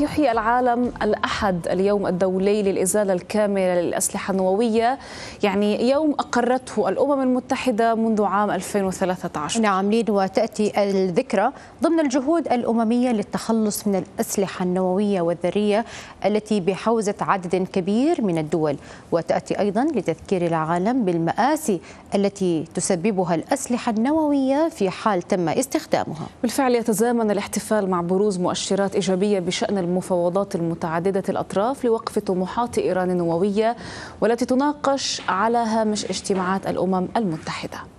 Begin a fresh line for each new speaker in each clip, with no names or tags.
يحيي العالم الأحد اليوم الدولي للإزالة الكاملة للأسلحة النووية يعني يوم أقرته الأمم المتحدة منذ عام 2013
نعم لين وتأتي الذكرى ضمن الجهود الأممية للتخلص من الأسلحة النووية والذرية التي بحوزة عدد كبير من الدول. وتأتي أيضا لتذكير العالم بالمآسي التي تسببها الأسلحة النووية في حال تم استخدامها.
بالفعل يتزامن الاحتفال مع بروز مؤشرات إيجابية بشأن المفاوضات المتعددة الأطراف لوقف طموحات إيران النووية والتي تناقش على هامش اجتماعات الأمم المتحدة.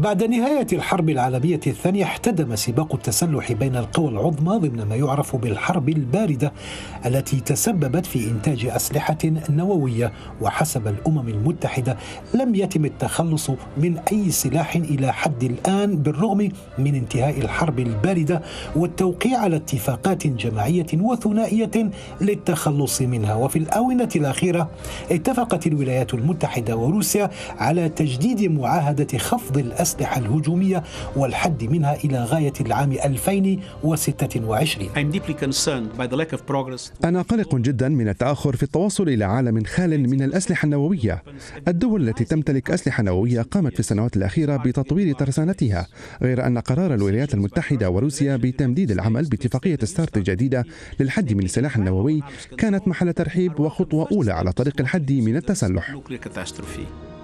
بعد نهاية الحرب العالمية الثانية احتدم سباق التسلح بين القوى العظمى ضمن ما يعرف بالحرب الباردة التي تسببت في إنتاج أسلحة نووية. وحسب الأمم المتحدة لم يتم التخلص من أي سلاح إلى حد الآن بالرغم من انتهاء الحرب الباردة والتوقيع على اتفاقات جماعية وثنائية للتخلص منها. وفي الآونة الأخيرة اتفقت الولايات المتحدة وروسيا على تجديد معاهدة خفض الأسلحة الأسلحة الهجومية والحد منها إلى غاية العام 2026
أنا قلق جدا من التأخر في التوصل إلى عالم خال من الأسلحة النووية. الدول التي تمتلك أسلحة نووية قامت في السنوات الأخيرة بتطوير ترسانتها غير أن قرار الولايات المتحدة وروسيا بتمديد العمل باتفاقية ستارت الجديدة للحد من السلاح النووي كانت محل ترحيب وخطوة أولى على طريق الحد من التسلح.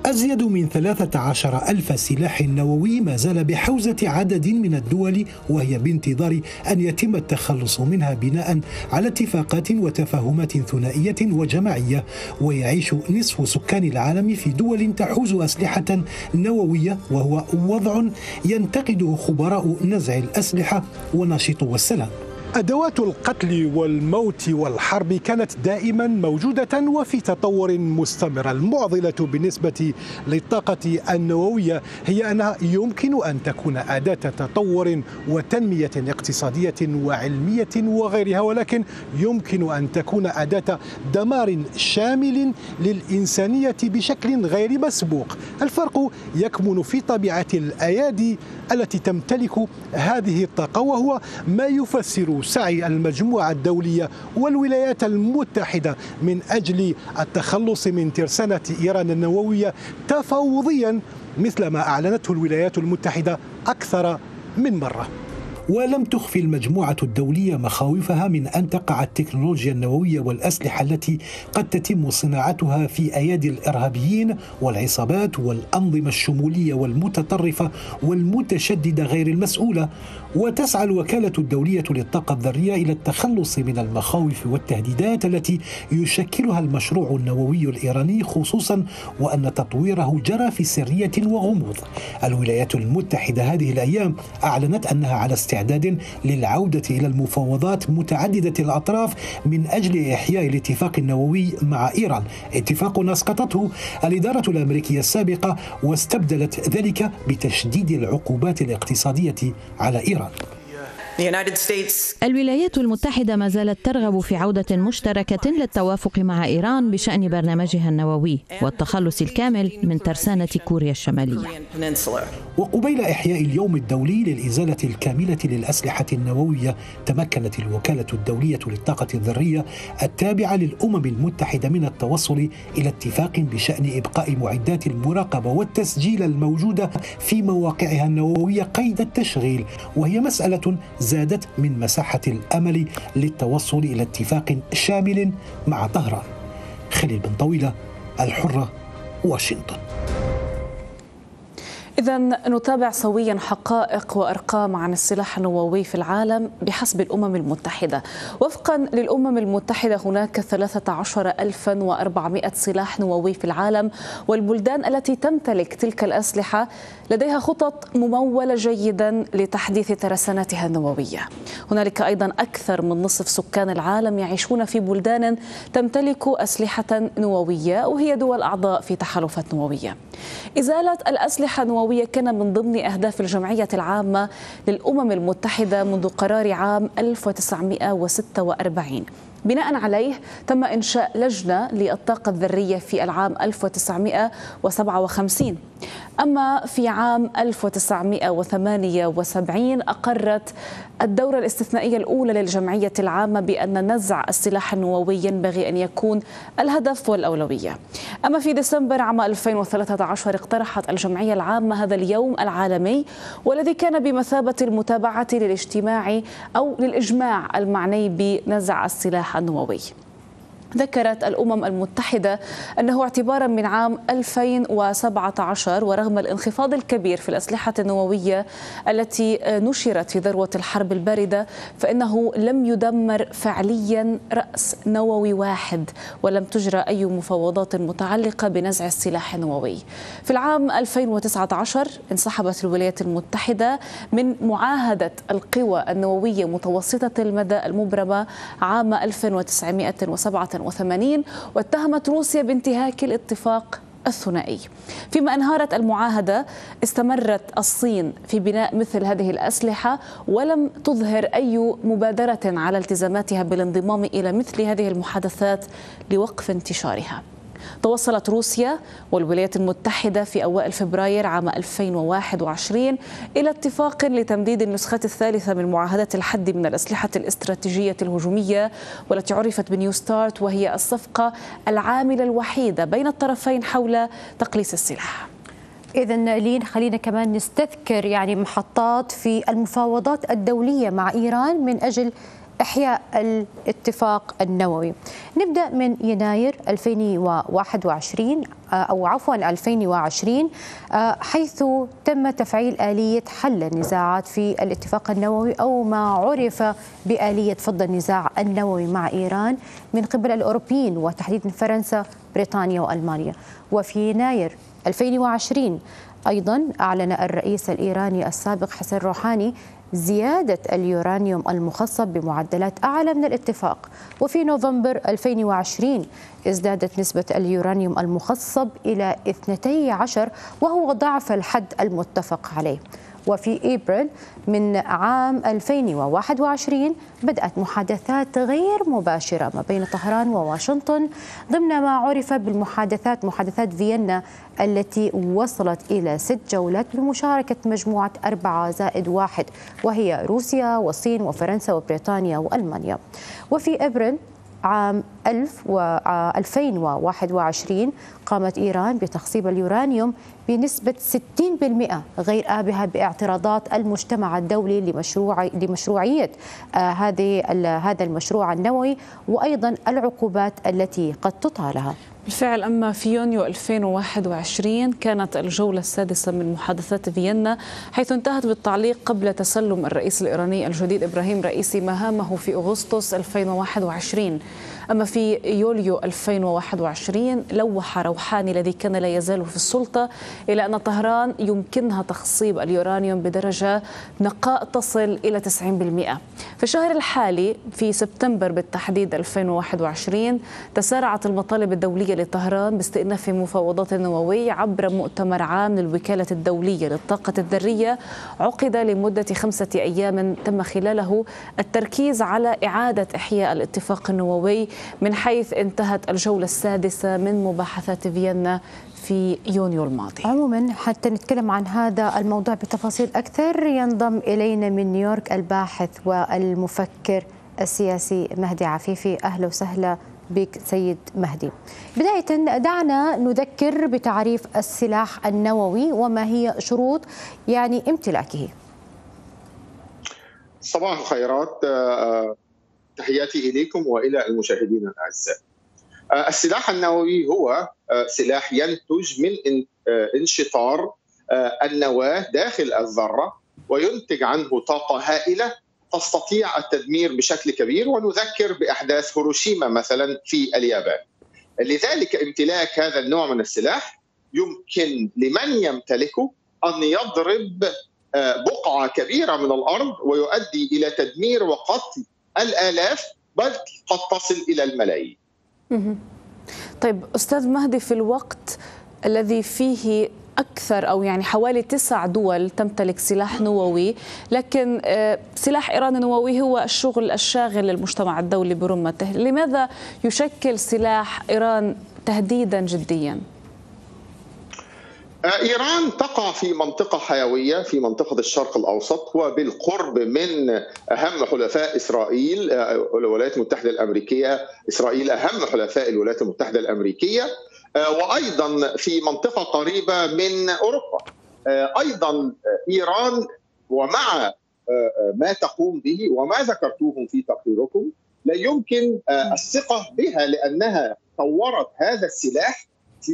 أزيد من 13 ألف سلاح نووي ما زال بحوزة عدد من الدول وهي بانتظار أن يتم التخلص منها بناء على اتفاقات وتفاهمات ثنائية وجماعية ويعيش نصف سكان العالم في دول تحوز أسلحة نووية وهو وضع ينتقده خبراء نزع الأسلحة وناشطو السلام
أدوات القتل والموت والحرب كانت دائما موجودة وفي تطور مستمر. المعضلة بالنسبة للطاقة النووية هي أنها يمكن أن تكون أداة تطور وتنمية اقتصادية وعلمية وغيرها ولكن يمكن أن تكون أداة دمار شامل للإنسانية بشكل غير مسبوق. الفرق يكمن في طبيعة الأيادي التي تمتلك هذه الطاقة وهو ما يفسر سعي المجموعة الدولية والولايات المتحدة من أجل التخلص من ترسانة إيران النووية تفاوضيا مثل ما أعلنته الولايات المتحدة أكثر من مرة.
ولم تخفي المجموعة الدولية مخاوفها من أن تقع التكنولوجيا النووية والأسلحة التي قد تتم صناعتها في أيادي الإرهابيين والعصابات والأنظمة الشمولية والمتطرفة والمتشددة غير المسؤولة. وتسعى الوكالة الدولية للطاقة الذرية إلى التخلص من المخاوف والتهديدات التي يشكلها المشروع النووي الإيراني خصوصا وأن تطويره جرى في سرية وغموض. الولايات المتحدة هذه الأيام أعلنت أنها على استعداد للعودة إلى المفاوضات متعددة الأطراف من أجل إحياء الاتفاق النووي مع إيران. اتفاق أسقطته الإدارة الأمريكية السابقة واستبدلت ذلك بتشديد العقوبات الاقتصادية على إيران.
الولايات المتحدة ما زالت ترغب في عودة مشتركة للتوافق مع إيران بشأن برنامجها النووي والتخلص الكامل من ترسانة كوريا الشمالية.
وقبيل إحياء اليوم الدولي للإزالة الكاملة للأسلحة النووية تمكنت الوكالة الدولية للطاقة الذرية التابعة للأمم المتحدة من التوصل إلى اتفاق بشأن إبقاء معدات المراقبة والتسجيل الموجودة في مواقعها النووية قيد التشغيل. وهي مسألة زادت من مساحة الأمل للتوصل إلى اتفاق شامل مع طهران. خليل بن طويلة الحرة واشنطن.
إذا نتابع سويا حقائق وأرقام عن السلاح النووي في العالم بحسب الأمم المتحدة. وفقا للأمم المتحدة هناك 13400 سلاح نووي في العالم والبلدان التي تمتلك تلك الأسلحة لديها خطط ممولة جيدا لتحديث ترسانتها النووية. هنالك أيضا أكثر من نصف سكان العالم يعيشون في بلدان تمتلك أسلحة نووية وهي دول أعضاء في تحالفات نووية. إزالة الأسلحة النووية كان من ضمن أهداف الجمعية العامة للأمم المتحدة منذ قرار عام 1946 بناء عليه تم إنشاء لجنة للطاقة الذرية في العام 1957 أما في عام 1978 أقرت الدورة الاستثنائية الأولى للجمعية العامة بأن نزع السلاح النووي ينبغي أن يكون الهدف والأولوية. أما في ديسمبر عام 2013 اقترحت الجمعية العامة هذا اليوم العالمي والذي كان بمثابة المتابعة للاجتماع أو للإجماع المعني بنزع السلاح النووي. ذكرت الأمم المتحدة أنه اعتبارا من عام 2017 ورغم الانخفاض الكبير في الأسلحة النووية التي نشرت في ذروة الحرب الباردة فإنه لم يدمر فعليا رأس نووي واحد ولم تجرى أي مفاوضات متعلقة بنزع السلاح النووي. في العام 2019 انسحبت الولايات المتحدة من معاهدة القوى النووية متوسطة المدى المبرمة عام 1987 1980 واتهمت روسيا بانتهاك الاتفاق الثنائي. فيما أنهارت المعاهدة استمرت الصين في بناء مثل هذه الأسلحة ولم تظهر أي مبادرة على التزاماتها بالانضمام إلى مثل هذه المحادثات لوقف انتشارها. توصلت روسيا والولايات المتحدة في أوائل فبراير عام 2021 إلى اتفاق لتمديد النسخة الثالثة من معاهدة الحد من الأسلحة الاستراتيجية الهجومية والتي عرفت بنيو ستارت وهي الصفقة العاملة الوحيدة بين الطرفين حول تقليص السلاح.
إذا لين خلينا كمان نستذكر يعني محطات في المفاوضات الدولية مع إيران من أجل إحياء الاتفاق النووي. نبدأ من يناير 2021 أو عفوا 2020 حيث تم تفعيل آلية حل النزاعات في الاتفاق النووي أو ما عرف بآلية فض النزاع النووي مع إيران من قبل الأوروبيين وتحديدا فرنسا بريطانيا وألمانيا. وفي يناير 2020 أيضا أعلن الرئيس الإيراني السابق حسن روحاني زيادة اليورانيوم المخصب بمعدلات أعلى من الاتفاق. وفي نوفمبر 2020 ازدادت نسبة اليورانيوم المخصب إلى 12 وهو ضعف الحد المتفق عليه. وفي إبريل من عام 2021 بدأت محادثات غير مباشرة ما بين طهران وواشنطن ضمن ما عرف بالمحادثات محادثات فيينا التي وصلت إلى ست جولات بمشاركة مجموعة أربعة زائد واحد وهي روسيا والصين وفرنسا وبريطانيا وألمانيا. وفي إبريل عام 2021 قامت إيران بتخصيب اليورانيوم بنسبة 60% غير آبها باعتراضات المجتمع الدولي لمشروع لمشروعية آه هذه هذا المشروع النووي وأيضا العقوبات التي قد تطالها.
بالفعل أما في يونيو 2021 كانت الجولة السادسة من محادثات فيينا حيث انتهت بالتعليق قبل تسلم الرئيس الإيراني الجديد إبراهيم رئيسي مهامه في أغسطس 2021 أما في يوليو 2021 لوح روحاني الذي كان لا يزال في السلطة إلى أن طهران يمكنها تخصيب اليورانيوم بدرجة نقاء تصل إلى 90% في الشهر الحالي في سبتمبر بالتحديد 2021 تسارعت المطالب الدولية لطهران باستئناف مفاوضات النووية عبر مؤتمر عام للوكالة الدولية للطاقة الذرية عقد لمدة خمسة أيام تم خلاله التركيز على إعادة إحياء الاتفاق النووي من حيث انتهت الجولة السادسة من مباحثات فيينا في يونيو الماضي.
عموما حتى نتكلم عن هذا الموضوع بتفاصيل أكثر. ينضم إلينا من نيويورك الباحث والمفكر السياسي مهدي عفيفي. أهلا وسهلا بك سيد مهدي. بداية دعنا نذكر بتعريف السلاح النووي وما هي شروط يعني امتلاكه.
صباح الخيرات تحياتي إليكم وإلى المشاهدين الأعزاء. السلاح النووي هو سلاح ينتج من انشطار النواة داخل الذرة وينتج عنه طاقة هائلة تستطيع التدمير بشكل كبير ونذكر بأحداث هيروشيما مثلا في اليابان. لذلك امتلاك هذا النوع من السلاح يمكن لمن يمتلكه أن يضرب بقعة كبيرة من الأرض ويؤدي إلى تدمير وقتل الآلاف بل قد تصل إلى الملايين.
طيب أستاذ مهدي في الوقت الذي فيه أكثر أو يعني حوالي تسع دول تمتلك سلاح نووي لكن آه، سلاح إيران النووي هو الشغل الشاغل للمجتمع الدولي برمته لماذا يشكل سلاح إيران تهديدا جديا؟
إيران تقع في منطقة حيوية في منطقة الشرق الأوسط وبالقرب من أهم حلفاء إسرائيل الولايات المتحدة الأمريكية إسرائيل أهم حلفاء الولايات المتحدة الأمريكية وأيضا في منطقة قريبة من أوروبا. أيضا إيران ومع ما تقوم به وما ذكرتوه في تقريركم لا يمكن الثقة بها لأنها طورت هذا السلاح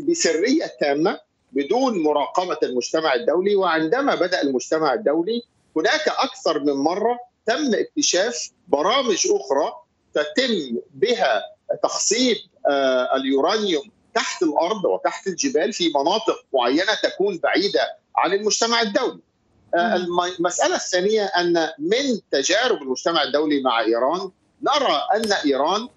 بسرية تامة. بدون مراقبة المجتمع الدولي وعندما بدأ المجتمع الدولي هناك أكثر من مرة تم اكتشاف برامج أخرى تتم بها تخصيب اليورانيوم تحت الأرض وتحت الجبال في مناطق معينة تكون بعيدة عن المجتمع الدولي. المسألة الثانية أن من تجارب المجتمع الدولي مع إيران نرى أن إيران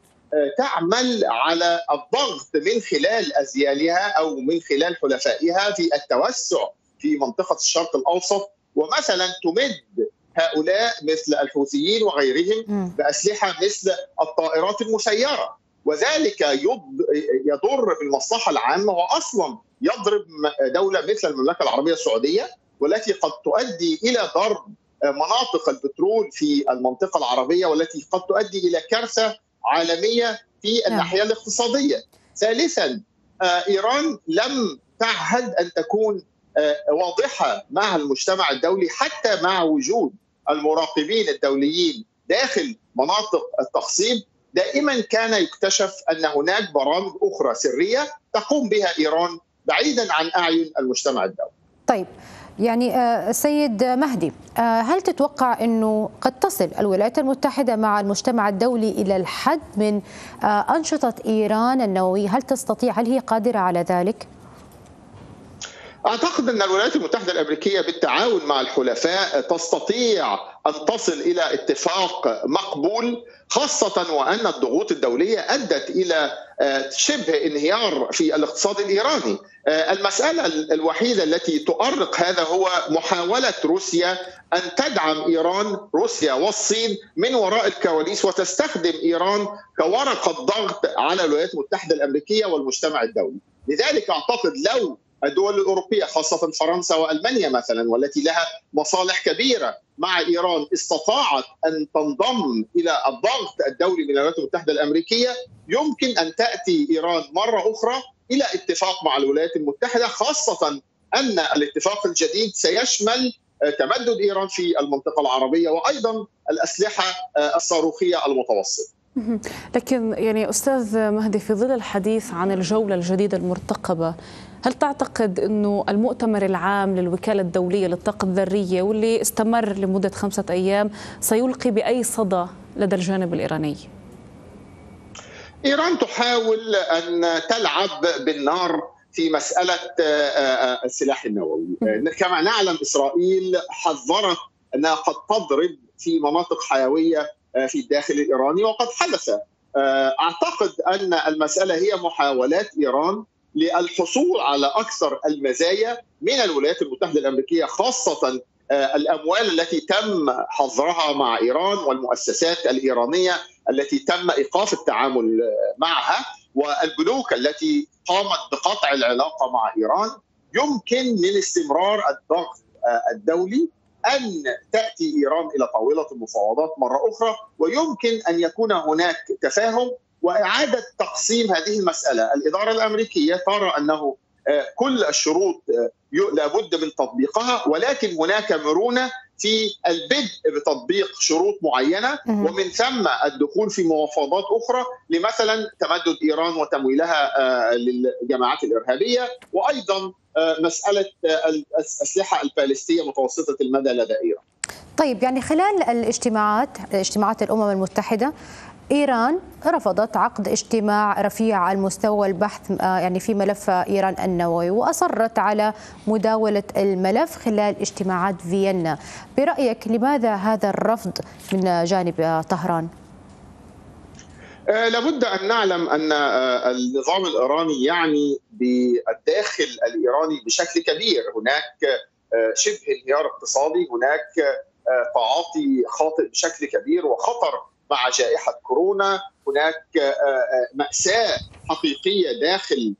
تعمل على الضغط من خلال أزيالها أو من خلال حلفائها في التوسع في منطقة الشرق الأوسط ومثلا تمد هؤلاء مثل الحوثيين وغيرهم بأسلحة مثل الطائرات المسيرة. وذلك يضر بالمصلحة العامة واصلا يضرب دولة مثل المملكة العربية السعودية والتي قد تؤدي إلى ضرب مناطق البترول في المنطقة العربية والتي قد تؤدي إلى كارثة عالمية في الناحية الاقتصادية. ثالثا إيران لم تعهد أن تكون واضحة مع المجتمع الدولي حتى مع وجود المراقبين الدوليين داخل مناطق التخصيب دائما كان يكتشف أن هناك برامج أخرى سرية تقوم بها إيران بعيدا عن أعين المجتمع الدولي.
طيب يعني السيد مهدي هل تتوقع إنه قد تصل الولايات المتحدة مع المجتمع الدولي إلى الحد من أنشطة إيران النووية؟ هل تستطيع؟ هل هي قادرة على ذلك؟
أعتقد أن الولايات المتحدة الأمريكية بالتعاون مع الحلفاء تستطيع أن تصل إلى اتفاق مقبول خاصة وأن الضغوط الدولية أدت إلى شبه انهيار في الاقتصاد الإيراني. المسألة الوحيدة التي تؤرق هذا هو محاولة روسيا أن تدعم إيران روسيا والصين من وراء الكواليس وتستخدم إيران كورقة ضغط على الولايات المتحدة الأمريكية والمجتمع الدولي. لذلك أعتقد لو الدول الأوروبية خاصة فرنسا وألمانيا مثلا والتي لها مصالح كبيرة مع إيران استطاعت أن تنضم إلى الضغط الدولي من الولايات المتحدة الأمريكية يمكن أن تأتي إيران مرة أخرى إلى اتفاق مع الولايات المتحدة خاصة أن الاتفاق الجديد سيشمل تمدد إيران في المنطقة العربية وأيضا الأسلحة الصاروخية المتوسطة.
لكن يعني أستاذ مهدي في ظل الحديث عن الجولة الجديدة المرتقبة هل تعتقد إنه المؤتمر العام للوكالة الدولية للطاقة الذرية واللي استمر لمدة خمسة أيام سيلقي بأي صدى لدى الجانب الإيراني؟
إيران تحاول أن تلعب بالنار في مسألة السلاح النووي، كما نعلم إسرائيل حذرت أنها قد تضرب في مناطق حيوية في الداخل الإيراني وقد حدث. أعتقد أن المسألة هي محاولات إيران للحصول على أكثر المزايا من الولايات المتحدة الأمريكية خاصة الأموال التي تم حظرها مع إيران والمؤسسات الإيرانية التي تم إيقاف التعامل معها والبنوك التي قامت بقطع العلاقة مع إيران يمكن من استمرار الضغط الدولي أن تأتي إيران إلى طاولة المفاوضات مرة أخرى ويمكن أن يكون هناك تفاهم وإعادة تقسيم هذه المسألة، الإدارة الأمريكية ترى أنه كل الشروط لابد من تطبيقها ولكن هناك مرونة في البدء بتطبيق شروط معينة ومن ثم الدخول في مفاوضات أخرى لمثلا تمدد إيران وتمويلها للجماعات الإرهابية وأيضا مسألة الأسلحة البالستية متوسطة المدى لدى إيران.
طيب يعني خلال الاجتماعات اجتماعات الأمم المتحدة إيران رفضت عقد اجتماع رفيع المستوى البحث يعني في ملف إيران النووي وأصرت على مداولة الملف خلال اجتماعات فيينا. برأيك لماذا هذا الرفض من جانب طهران؟
لابد أن نعلم أن النظام الإيراني يعني بالداخل الإيراني بشكل كبير. هناك شبه انهيار اقتصادي هناك تعاطي خاطئ بشكل كبير وخطر مع جائحة كورونا هناك مأساة حقيقية داخل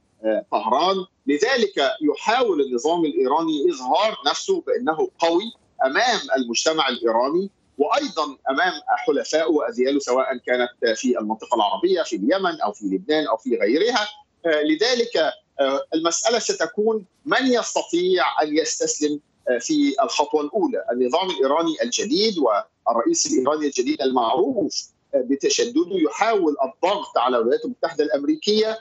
طهران. لذلك يحاول النظام الإيراني إظهار نفسه بأنه قوي أمام المجتمع الإيراني وأيضا أمام حلفائه واذياله سواء كانت في المنطقة العربية في اليمن أو في لبنان أو في غيرها. لذلك المسألة ستكون من يستطيع أن يستسلم في الخطوة الأولى، النظام الإيراني الجديد والرئيس الإيراني الجديد المعروف بتشدده يحاول الضغط على الولايات المتحدة الأمريكية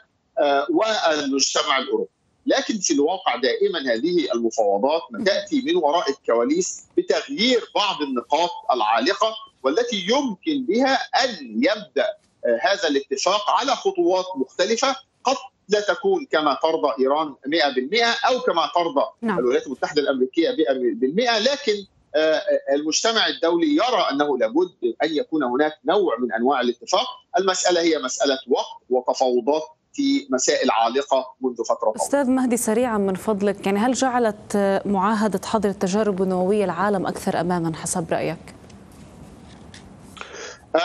والمجتمع الأوروبي. لكن في الواقع دائما هذه المفاوضات تأتي من وراء الكواليس بتغيير بعض النقاط العالقة والتي يمكن بها أن يبدأ هذا الاتفاق على خطوات مختلفة قد لا تكون كما ترضى إيران 100% أو كما ترضى نعم. الولايات المتحدة الأمريكية 100% لكن المجتمع الدولي يرى أنه لابد أن يكون هناك نوع من أنواع الاتفاق، المسألة هي مسألة وقت وتفاوضات في مسائل عالقة منذ فترة طويلة.
أستاذ مهدي سريعا من فضلك، يعني هل جعلت معاهدة حظر التجارب النووية العالم أكثر اماما حسب رأيك؟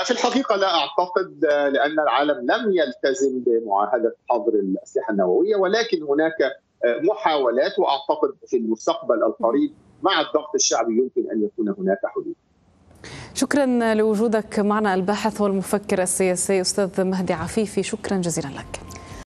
في الحقيقة لا أعتقد لأن العالم لم يلتزم بمعاهدة حظر الأسلحة النووية ولكن هناك محاولات وأعتقد في المستقبل القريب مع الضغط الشعبي يمكن أن يكون هناك حلول.
شكرا لوجودك معنا الباحث والمفكر السياسي أستاذ مهدي عفيفي شكرا جزيلا لك.